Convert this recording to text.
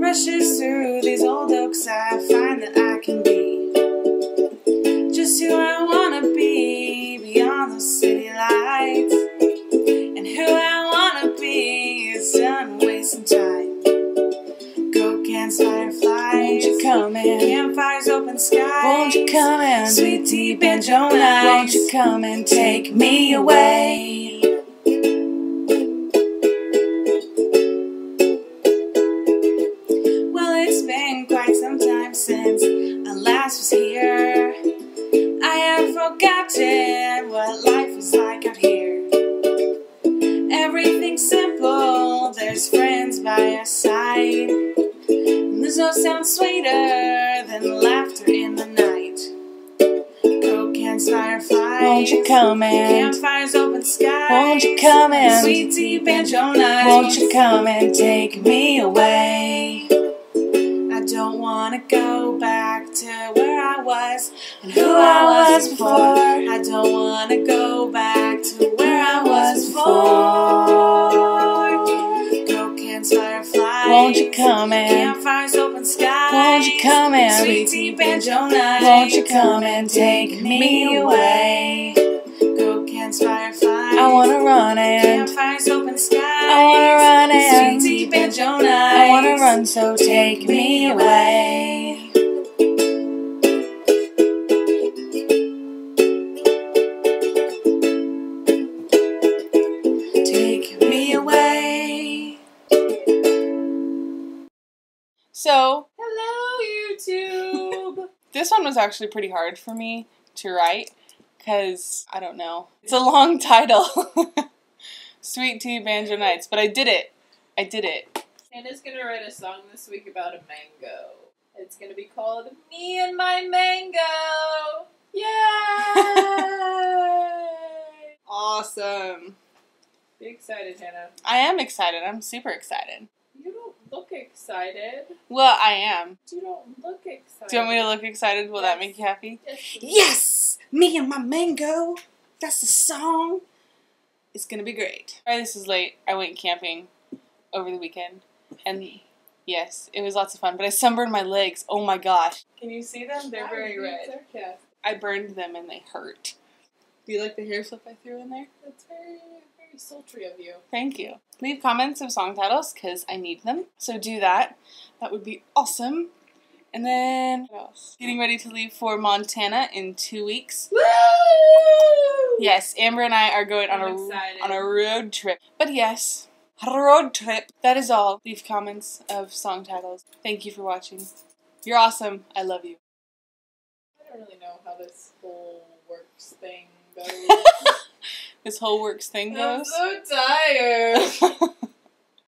rushes through these old oaks, I find that I can be just who I wanna be beyond those city lights. And who I wanna be is done wasting time. Coke cans, fireflies. Won't you come in? Campfires, open skies. Won't you come in? Sweet tea, banjo nights. Won't you come and take me away? Forgotten what life was like out here. Everything's simple, there's friends by our side. And there's no sound sweeter than laughter in the night. Coke cans, fireflies. Won't you come in? Campfires, open skies. Won't you come in? Sweet tea, banjo nights. Won't you come and take me away? I don't wanna go back to where I was and Who I was before. I don't wanna go back to where I was before. Coke cans, fireflies. Won't you come in? Campfires, open skies. Won't you come in? Sweet tea, banjo nights. Won't you come and take me away? Coke cans, fireflies. I wanna run and Campfires, open skies. I wanna run and Sweet tea, banjo nights. I wanna run, so take me away. So, Hello, YouTube. this one was actually pretty hard for me to write because I don't know. It's a long title. Sweet Tea Banjo Nights, but I did it. I did it. Hannah's gonna write a song this week about a mango. It's gonna be called "Me and My Mango." Yay! Awesome. Be excited, Hannah. I am excited. I'm super excited. Look excited. Well, I am. You don't look excited. Do you want me to look excited? Will that make you happy? Yes. Yes, me and my mango. That's the song. It's gonna be great. Sorry, this is late. I went camping over the weekend, and yes, it was lots of fun. But I sunburned my legs. Oh my gosh! Can you see them? They're That very red. sarcastic. I burned them and they hurt. Do you like the hair flip I threw in there? That's very, very sultry of you. Thank you. Leave comments of song titles because I need them. So do that. That would be awesome. And then what else? Getting ready to leave for Montana in two weeks. Woo! Yes, Amber and I are going on I'm a excited. on a road trip. But yes, road trip. That is all. Leave comments of song titles. Thank you for watching. You're awesome. I love you. I don't really know how this whole works thing goes. This whole works thing I'm so tired.